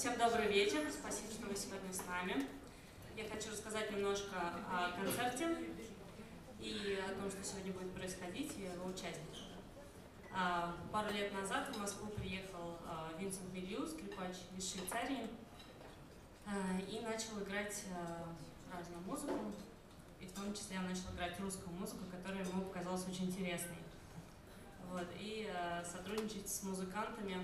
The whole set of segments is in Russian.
Всем добрый вечер, спасибо, что вы сегодня с нами. Я хочу рассказать немножко о концерте и о том, что сегодня будет происходить, и о участниках. А, пару лет назад в Москву приехал а, Винсент Милью, скрипач из Швейцарии, а, и начал играть разную музыку, и в том числе он начал играть русскую музыку, которая ему показалась очень интересной. Вот, и сотрудничать с музыкантами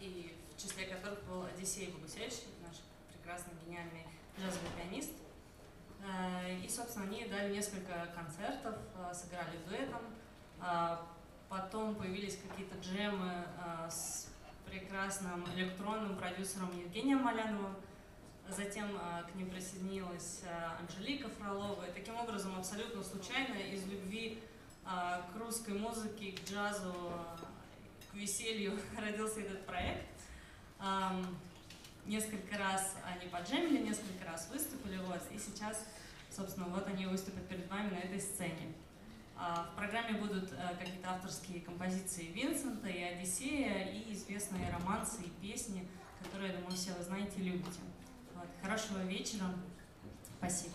и в числе которых был Одиссей Богусевич, наш прекрасный, гениальный джазовый пианист. Э, и, собственно, они дали несколько концертов, э, сыграли дуэтом. Э, потом появились какие-то джемы с прекрасным электронным продюсером Евгением Маляновым. Затем к ним присоединилась Анжелика Фролова. И таким образом, абсолютно случайно, из любви к русской музыке, к джазу, к веселью родился этот проект. Несколько раз они поджемили, несколько раз выступили, вот, и сейчас, собственно, вот они выступят перед вами на этой сцене. А, в программе будут э, какие-то авторские композиции Винсента и Одиссея, и известные романсы и песни, которые, я думаю, все вы знаете и любите. Вот. Хорошего вечера. Спасибо.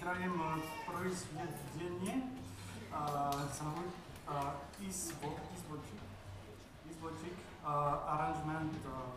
Играем а, произведение Извод, Изводчик, Изводчик, а, аранжмент а,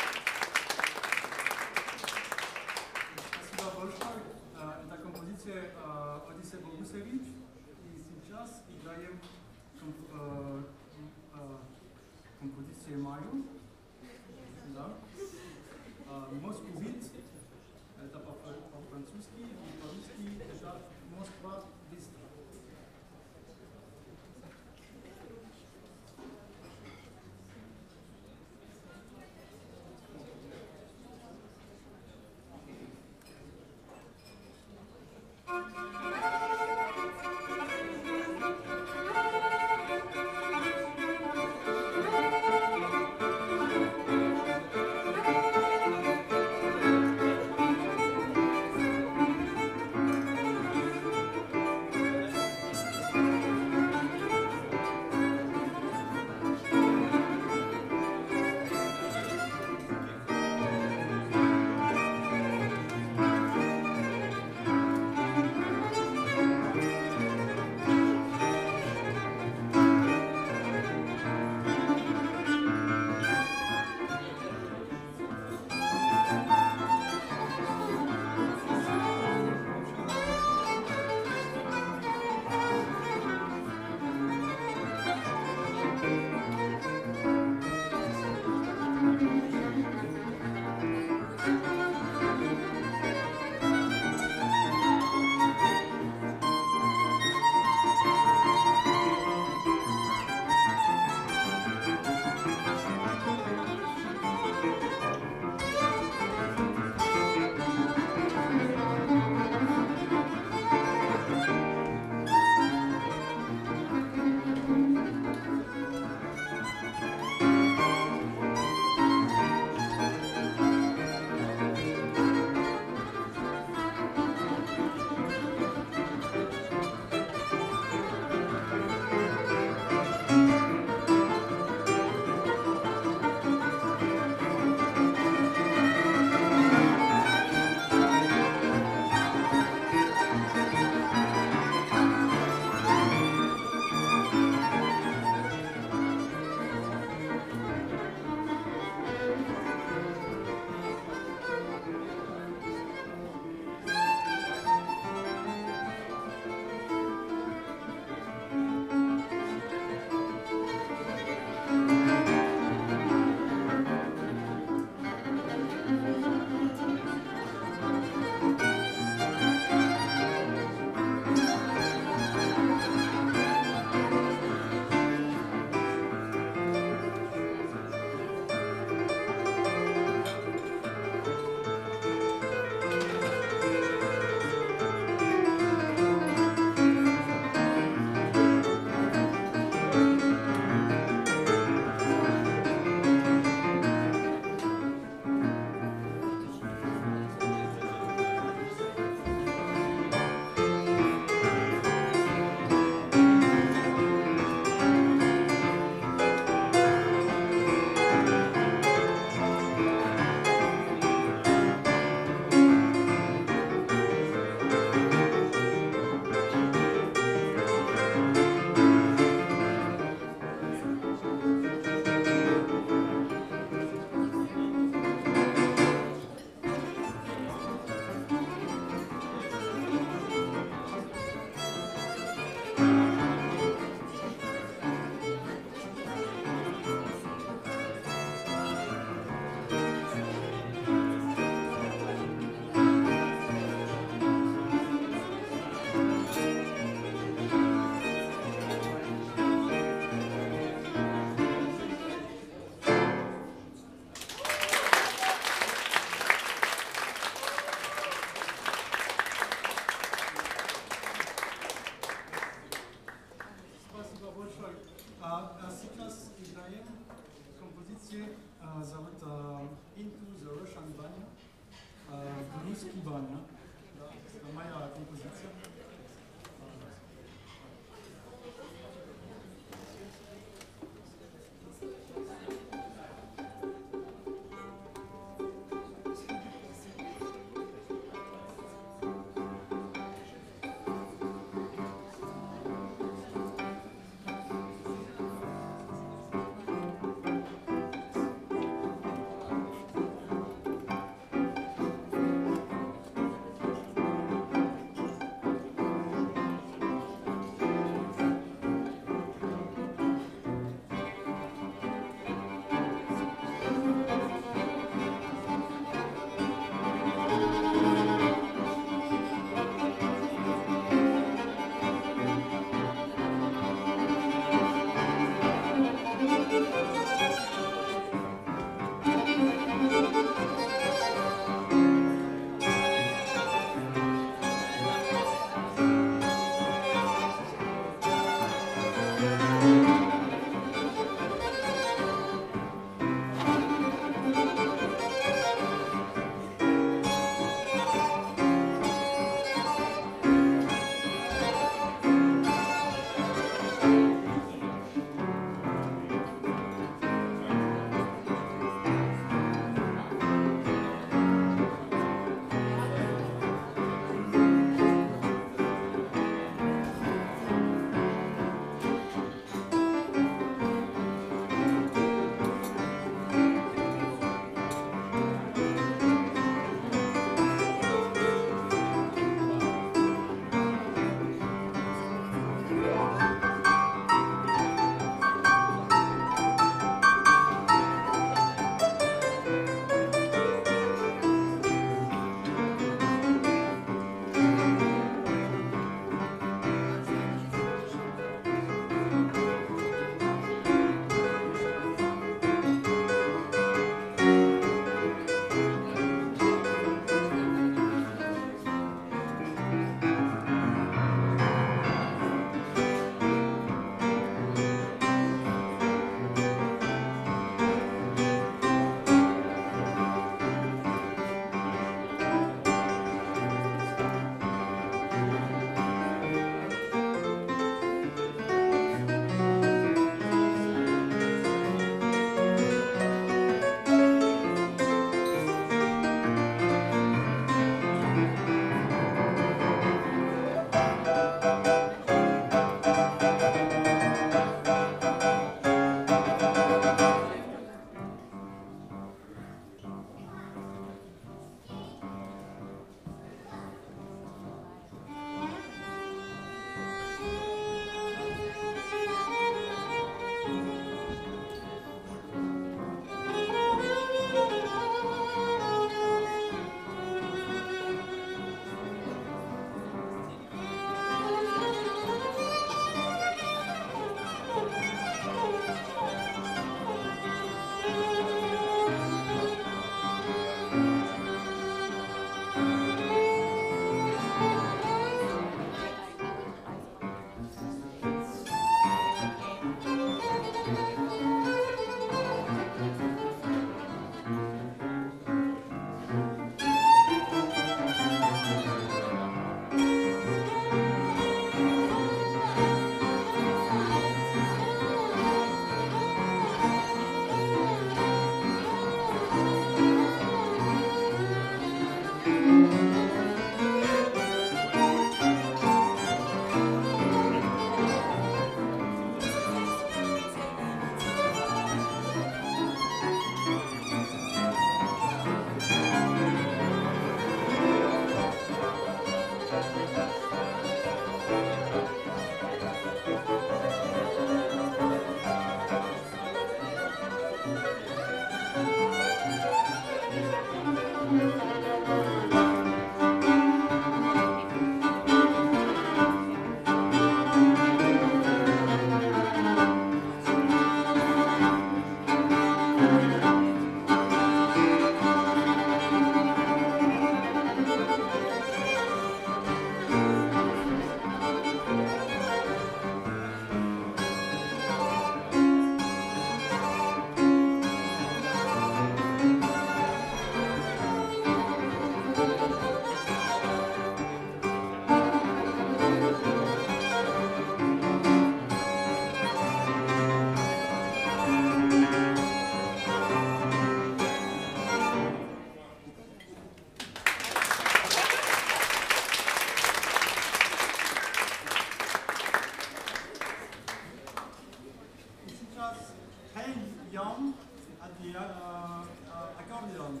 was playing Young at the uh, uh, accordion.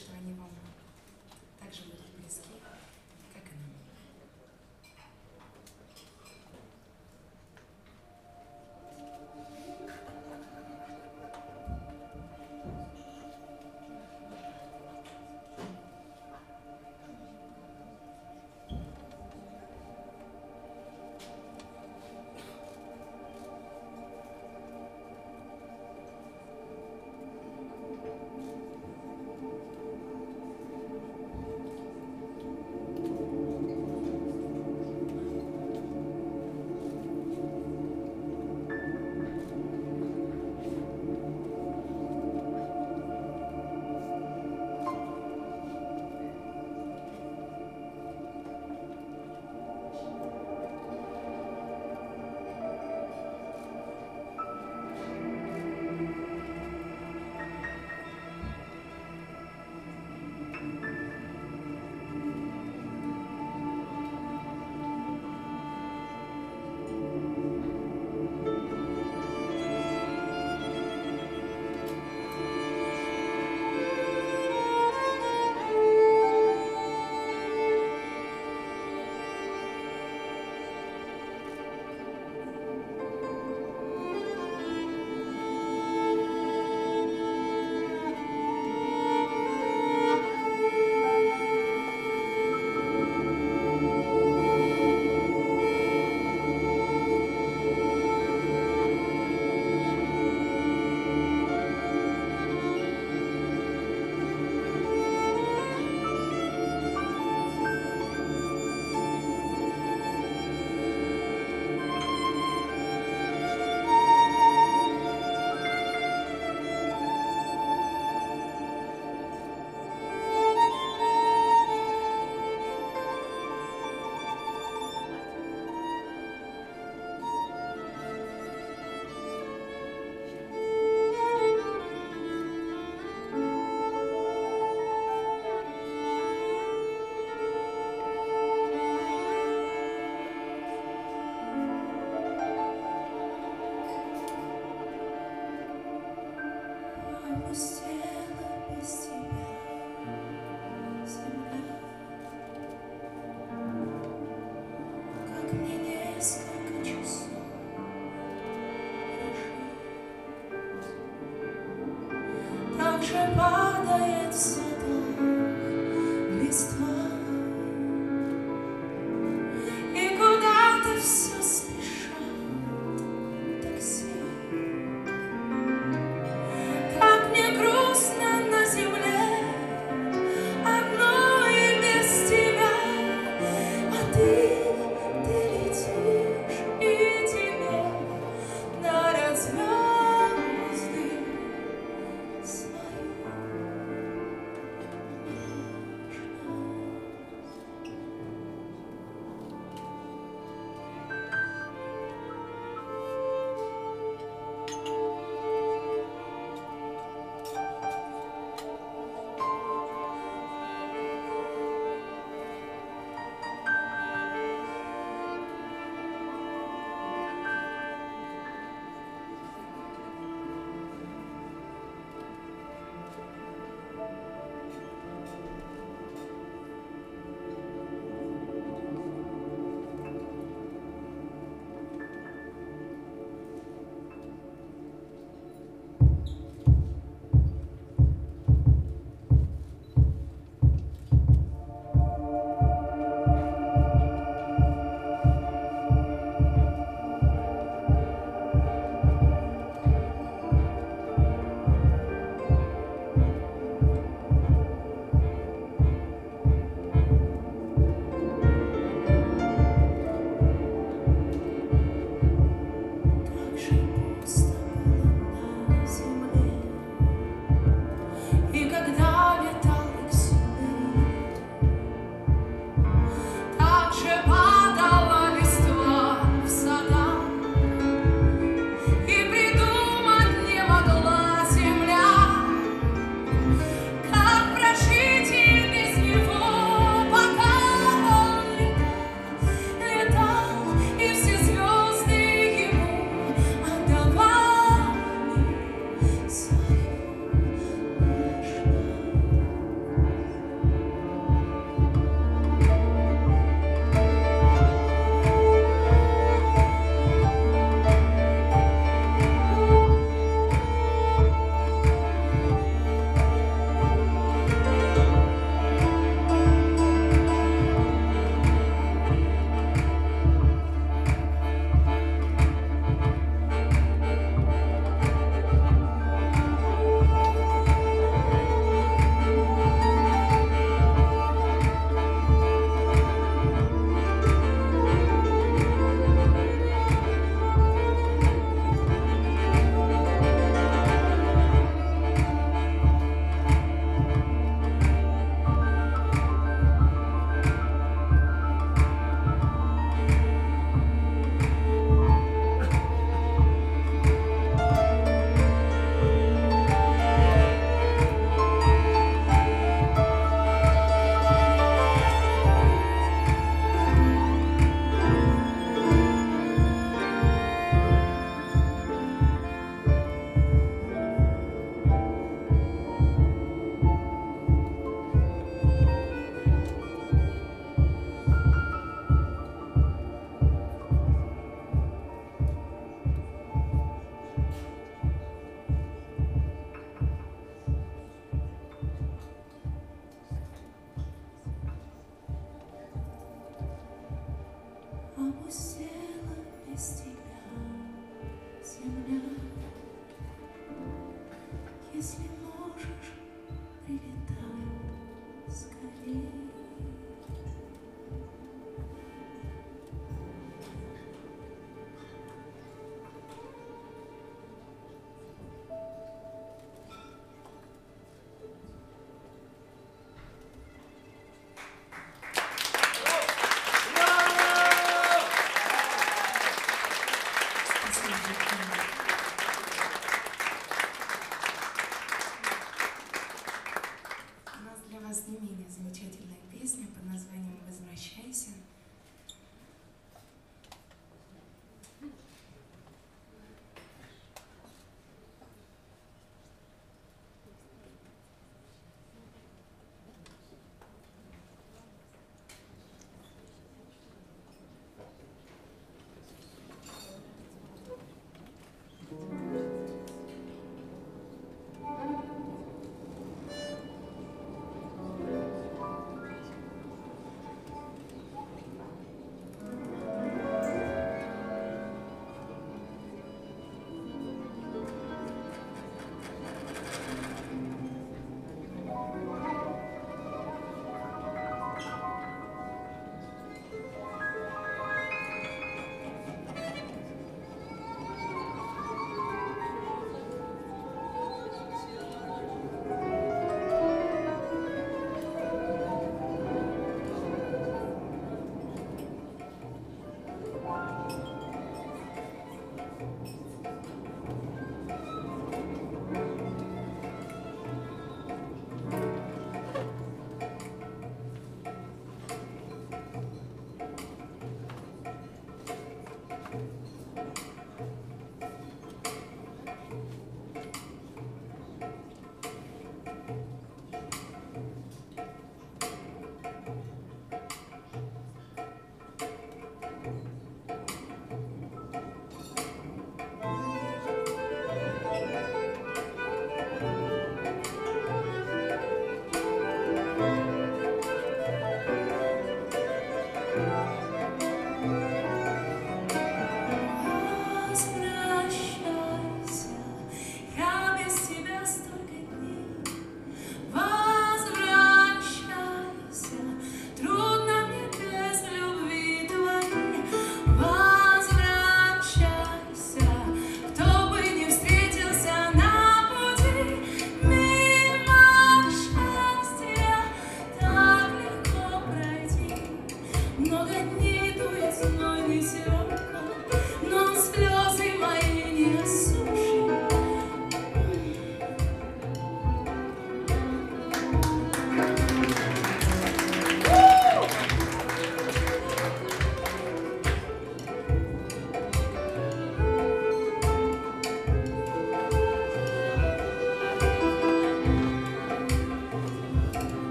Что они вам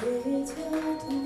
그저도